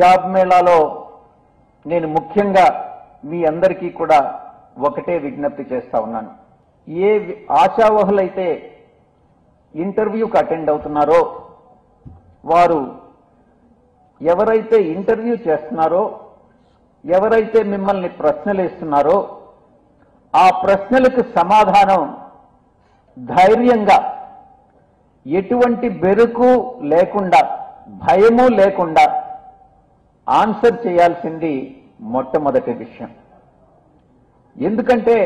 Job మేళాలో నేను ముఖ్యంగా మీ అందరికీ కూడా ఒకటే విజ్ఞప్తి చేస్తా ఉన్నాను. ఏ ఆశావహులైతే ఇంటర్వ్యూకి అటెండ్ అవుతున్నారో వారు ఎవరైతే ఇంటర్వ్యూ చేస్తున్నారో ఎవరైతే మిమ్మల్ని ప్రశ్నలు ఇస్తున్నారో ఆ ప్రశ్నలకు సమాధానం ధైర్యంగా ఎటువంటి బెరుకు లేకుండా భయము లేకుండా ఆన్సర్ చేయాల్సింది మొట్టమొదటి విషయం. ఎందుకంటే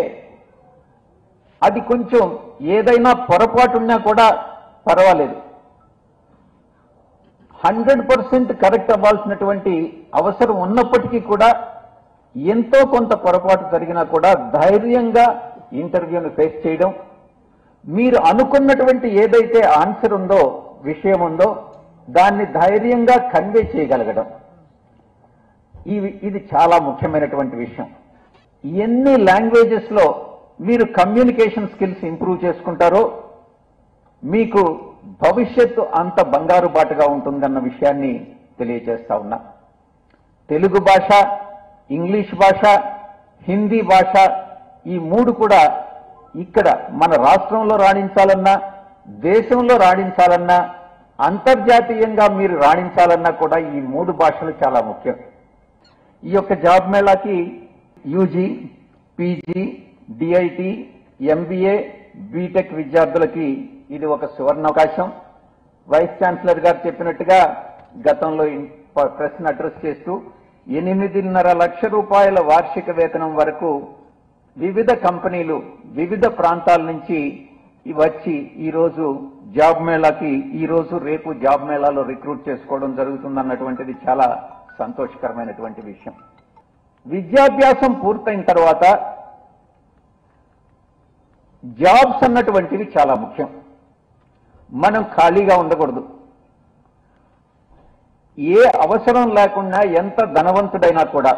అది కొంచెం ఏదైనా పొరపాటు ఉన్నా కూడా పర్వాలేదు. హండ్రెడ్ పర్సెంట్ కరెక్ట్ అవ్వాల్సినటువంటి అవసరం ఉన్నప్పటికీ కూడా ఎంతో కొంత పొరపాటు జరిగినా కూడా ధైర్యంగా ఇంటర్వ్యూను ఫేస్ చేయడం మీరు అనుకున్నటువంటి ఏదైతే ఆన్సర్ ఉందో విషయం ఉందో దాన్ని ధైర్యంగా కన్వే చేయగలగడం. ఇవి ఇది చాలా ముఖ్యమైనటువంటి విషయం. ఎన్ని లాంగ్వేజెస్లో మీరు కమ్యూనికేషన్ స్కిల్స్ ఇంప్రూవ్ చేసుకుంటారో మీకు భవిష్యత్తు అంత బంగారు బాటుగా ఉంటుందన్న విషయాన్ని తెలియజేస్తా ఉన్నా. తెలుగు భాష ఇంగ్లీష్ భాష హిందీ భాష ఈ మూడు కూడా ఇక్కడ మన రాష్ట్రంలో రాణించాలన్నా దేశంలో రాణించాలన్నా అంతర్జాతీయంగా మీరు రాణించాలన్నా కూడా ఈ మూడు భాషలు చాలా ముఖ్యం. ఈ యొక్క job మేళాకి UG PG DIT MBA BTech విద్యార్థులకి ఇది ఒక సువర్ణావకాశం. వైస్ ఛాన్సలర్ గారు చెప్పినట్టుగా గతంలో ప్రశ్న అడ్రస్ చేస్తూ ఎనిమిదిన్నర లక్ష రూపాయల వార్షిక వేతనం వరకు వివిధ కంపెనీలు వివిధ ప్రాంతాల నుంచి వచ్చి ఈరోజు జాబ్ మేళాకి ఈరోజు రేపు జాబ్ మేళాలో రిక్రూట్ చేసుకోవడం జరుగుతుందన్నటువంటిది చాలా సంతోషకరమైనటువంటి విషయం. విద్యాభ్యాసం పూర్తయిన తర్వాత జాబ్స్ అన్నటువంటివి చాలా ముఖ్యం. మనం ఖాళీగా ఉండకూడదు. ఏ అవసరం లేకుండా ఎంత ధనవంతుడైనా కూడా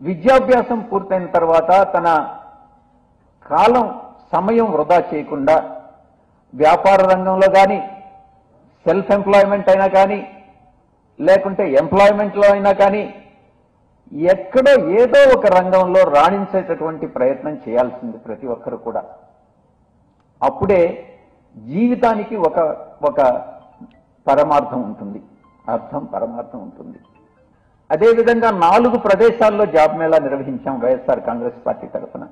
విద్యాభ్యాసం పూర్తయిన తర్వాత తన కాలం సమయం వృధా చేయకుండా వ్యాపార రంగంలో కానీ సెల్ఫ్ ఎంప్లాయ్మెంట్ అయినా కానీ లేకుంటే ఎంప్లాయ్మెంట్లో అయినా కానీ ఎక్కడో ఏదో ఒక రంగంలో రాణించేటటువంటి ప్రయత్నం చేయాల్సింది ప్రతి ఒక్కరు కూడా. అప్పుడే జీవితానికి ఒక ఒక పరమార్థం ఉంటుంది. అర్థం పరమార్థం ఉంటుంది. అదేవిధంగా నాలుగు ప్రదేశాల్లో జాబ్ మేళా నిర్వహించాం వైఎస్ఆర్ కాంగ్రెస్ పార్టీ తరఫున.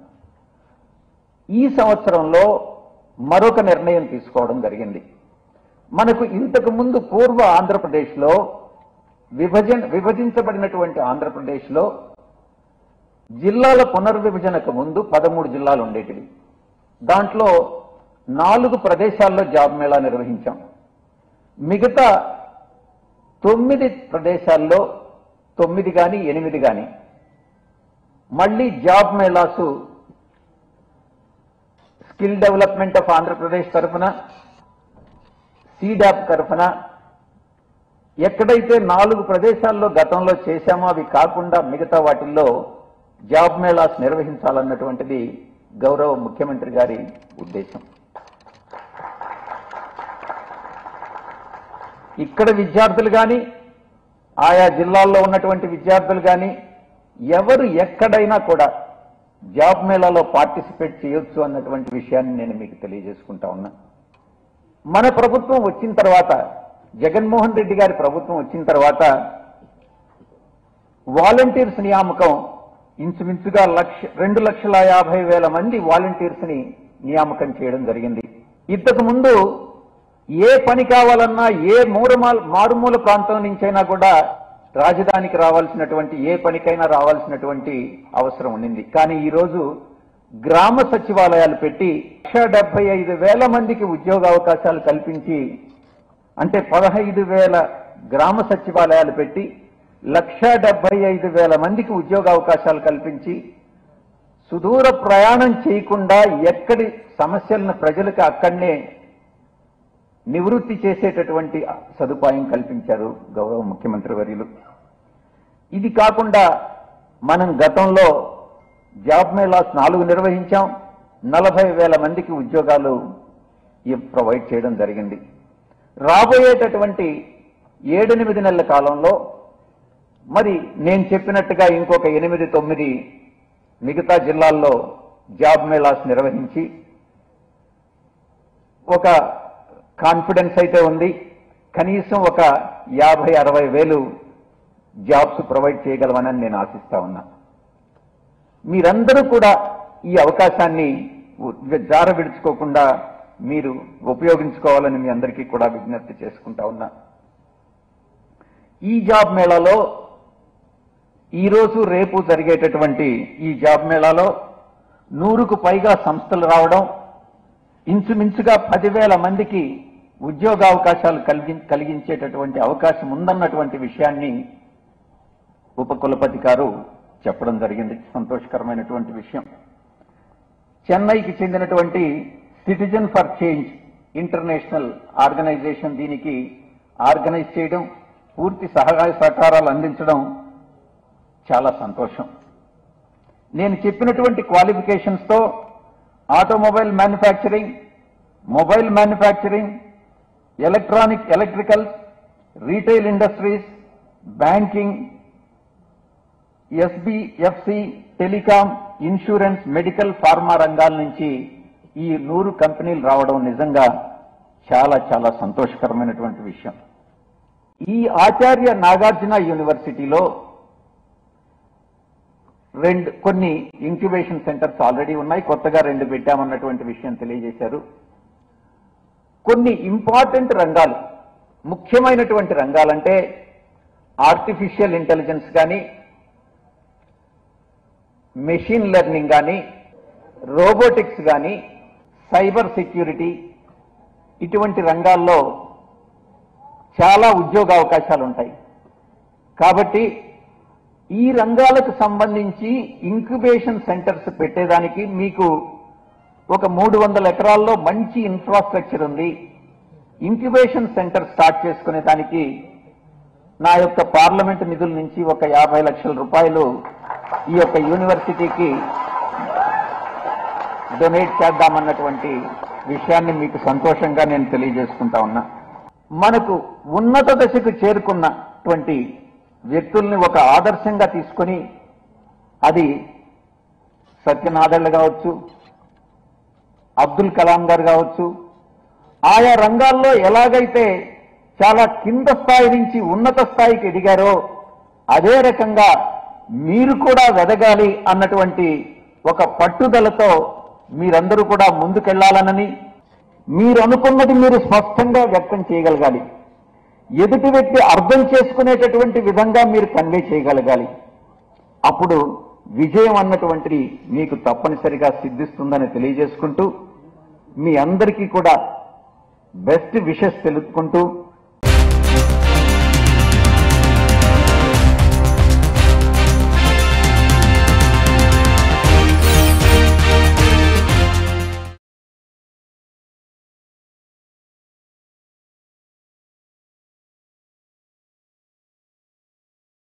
ఈ సంవత్సరంలో మరొక నిర్ణయం తీసుకోవడం జరిగింది. మనకు ఇంతకు ముందు పూర్వ ఆంధ్రప్రదేశ్లో విభజన విభజించబడినటువంటి ఆంధ్రప్రదేశ్లో జిల్లాల పునర్విభజనకు ముందు పదమూడు జిల్లాలు ఉండేటివి. దాంట్లో నాలుగు ప్రదేశాల్లో జాబ్ మేళా నిర్వహించాం. మిగతా తొమ్మిది ప్రదేశాల్లో తొమ్మిది కానీ ఎనిమిది కానీ మళ్ళీ జాబ్ మేళాసు స్కిల్ డెవలప్మెంట్ ఆఫ్ ఆంధ్రప్రదేశ్ తరఫున సీడాప్ తరఫున ఎక్కడైతే నాలుగు ప్రదేశాల్లో గతంలో చేశామో అవి కాకుండా మిగతా వాటిల్లో జాబ్ మేళాస్ నిర్వహించాలన్నటువంటిది గౌరవ ముఖ్యమంత్రి గారి ఉద్దేశం. ఇక్కడ విద్యార్థులు కానీ ఆయా జిల్లాల్లో ఉన్నటువంటి విద్యార్థులు కానీ ఎవరు ఎక్కడైనా కూడా జాబ్ మేళాలో పార్టిసిపేట్ చేయొచ్చు అన్నటువంటి విషయాన్ని నేను మీకు తెలియజేసుకుంటా ఉన్నా. మన ప్రభుత్వం వచ్చిన తర్వాత జగన్మోహన్ రెడ్డి గారి ప్రభుత్వం వచ్చిన తర్వాత వాలంటీర్స్ నియామకం ఇంచుమించుగా లక్ష రెండు లక్షల యాభై వేల మంది వాలంటీర్స్ని నియామకం చేయడం జరిగింది. ఇంతకు ముందు ఏ పని కావాలన్నా ఏ మూరమాల మారుమూల ప్రాంతం నుంచైనా కూడా రాజధానికి రావాల్సినటువంటి ఏ పనికైనా రావాల్సినటువంటి అవసరం ఉండింది కానీ ఈ రోజు గ్రామ సచివాలయాలు పెట్టి లక్ష ఐదు వేల మందికి ఉద్యోగ అవకాశాలు కల్పించి అంటే పదహైదు వేల గ్రామ సచివాలయాలు పెట్టి లక్ష డెబ్బై ఐదు వేల మందికి ఉద్యోగ అవకాశాలు కల్పించి సుదూర ప్రయాణం చేయకుండా ఎక్కడి సమస్యలను ప్రజలకు అక్కడనే నివృత్తి చేసేటటువంటి సదుపాయం కల్పించారు గౌరవ ముఖ్యమంత్రి వర్యులు. ఇది కాకుండా మనం గతంలో జాబ్ మేళాస్ నాలుగు నిర్వహించాం. నలభై వేల మందికి ఉద్యోగాలు ప్రొవైడ్ చేయడం జరిగింది. రాబోయేటటువంటి ఏడెనిమిది నెలల కాలంలో మరి నేను చెప్పినట్టుగా ఇంకొక ఎనిమిది తొమ్మిది మిగతా జిల్లాల్లో జాబ్ మేళాస్ నిర్వహించి ఒక కాన్ఫిడెన్స్ అయితే ఉంది. కనీసం ఒక యాభై అరవై వేలు జాబ్స్ ప్రొవైడ్ చేయగలమని నేను ఆశిస్తా ఉన్నా. మీరందరూ కూడా ఈ అవకాశాన్ని జార విడుచుకోకుండా మీరు ఉపయోగించుకోవాలని మీ అందరికీ కూడా విజ్ఞప్తి చేసుకుంటా ఉన్నా. ఈ జాబ్ మేళాలో ఈరోజు రేపు జరిగేటటువంటి ఈ జాబ్ మేళాలో నూరుకు పైగా సంస్థలు రావడం ఇంచుమించుగా పదివేల మందికి ఉద్యోగావకాశాలు కలిగి కలిగించేటటువంటి అవకాశం ఉందన్నటువంటి విషయాన్ని ఉపకులపతి గారు చెప్పడం జరిగింది. సంతోషకరమైనటువంటి విషయం. చెన్నైకి చెందినటువంటి citizen for change international organisation దీనికి ఆర్గనైజ్ చేయడం పూర్తి సహాయ సహకారాలు అందించడం చాలా సంతోషం. నేను చెప్పినటువంటి క్వాలిఫికేషన్స్తో automobile manufacturing mobile manufacturing electronic electricals retail industries banking SBFC telecom insurance medical pharma రంగాల నుంచి ఈ నూరు కంపెనీలు రావడం నిజంగా చాలా చాలా సంతోషకరమైనటువంటి విషయం. ఈ ఆచార్య నాగార్జున యూనివర్సిటీలో రెండు కొన్ని ఇంక్యుబేషన్ సెంటర్స్ ఆల్రెడీ ఉన్నాయి. కొత్తగా రెండు పెట్టామన్నటువంటి విషయం తెలియజేశారు. కొన్ని ఇంపార్టెంట్ రంగాలు ముఖ్యమైనటువంటి రంగాలంటే ఆర్టిఫిషియల్ ఇంటెలిజెన్స్ కానీ మెషిన్ లెర్నింగ్ కానీ రోబోటిక్స్ కానీ సైబర్ సెక్యూరిటీ ఇటువంటి రంగాల్లో చాలా ఉద్యోగ అవకాశాలు ఉంటాయి కాబట్టి ఈ రంగాలకు సంబంధించి ఇంక్యుబేషన్ సెంటర్స్ పెట్టేదానికి మీకు ఒక మూడు వందల ఎకరాల్లో మంచి ఇన్ఫ్రాస్ట్రక్చర్ ఉంది. ఇంక్యుబేషన్ సెంటర్ స్టార్ట్ చేసుకునే దానికి నా యొక్క పార్లమెంట్ నిధుల నుంచి ఒక యాభై లక్షల రూపాయలు ఈ యొక్క యూనివర్సిటీకి డొనేట్ చేద్దామన్నటువంటి విషయాన్ని మీకు సంతోషంగా నేను తెలియజేసుకుంటా ఉన్నా. మనకు ఉన్నత దశకు చేరుకున్నటువంటి వ్యక్తుల్ని ఒక ఆదర్శంగా తీసుకొని అది సత్యనాథళ్ళు కావచ్చు అబ్దుల్ కలాం గారు కావచ్చు ఆయా రంగాల్లో ఎలాగైతే చాలా కింద స్థాయి నుంచి ఉన్నత స్థాయికి ఎదిగారో అదే రకంగా మీరు కూడా వెదగాలి అన్నటువంటి ఒక పట్టుదలతో మీరందరూ కూడా ముందుకెళ్ళాలనని మీరు అనుకున్నది మీరు స్పష్టంగా వ్యక్తం చేయగలగాలి. ఎదుటి వ్యక్తి అర్థం చేసుకునేటటువంటి విధంగా మీరు కన్వే చేయగలగాలి. అప్పుడు విజయం అన్నటువంటిది మీకు తప్పనిసరిగా సిద్ధిస్తుందని తెలియజేసుకుంటూ మీ అందరికీ కూడా బెస్ట్ విషెస్ తెలుపుకుంటూ